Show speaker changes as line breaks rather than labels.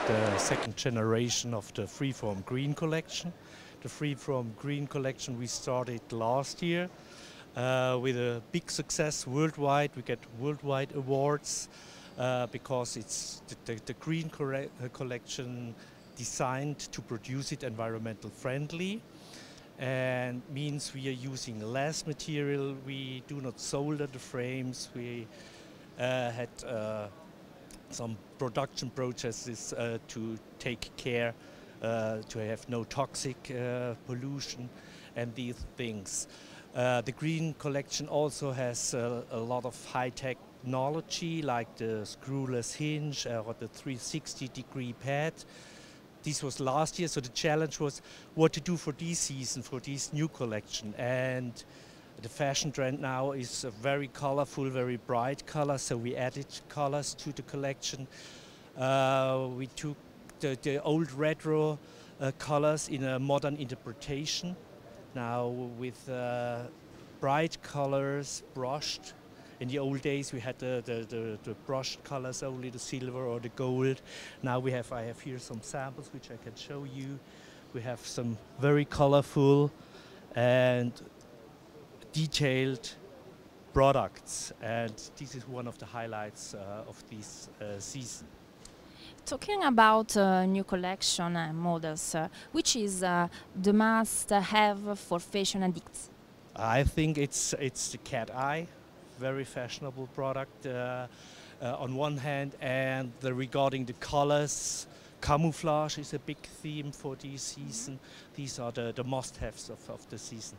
the second generation of the Freeform Green collection. The Freeform Green collection we started last year uh, with a big success worldwide. We get worldwide awards uh, because it's the, the, the Green uh, collection designed to produce it environmental friendly and means we are using less material. We do not solder the frames. We uh, had uh, some production processes uh, to take care uh, to have no toxic uh, pollution and these things. The green collection also has a lot of high technology like the screwless hinge or the 360 degree pad. This was last year, so the challenge was what to do for this season, for this new collection. And the fashion trend now is a very colorful, very bright color, so we added colors to the collection. Uh, we took the, the old retro uh, colors in a modern interpretation. Now with uh, bright colors brushed. In the old days we had the, the, the, the, brushed colors only, the silver or the gold. Now we have, I have here some samples which I can show you. We have some very colorful and detailed products and this is one of the highlights uh, of this uh, season.
Talking about uh, new collection uh, models, uh, which is uh, the must have for fashion addicts?
I think it's it's the cat eye, very fashionable product uh, uh, on one hand, and the, regarding the colors, camouflage is a big theme for this season. Mm -hmm. These are the, the must-haves of, of the season.